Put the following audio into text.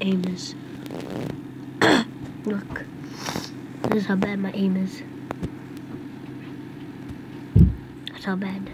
aim is. Look. This is how bad my aim is. That's how bad.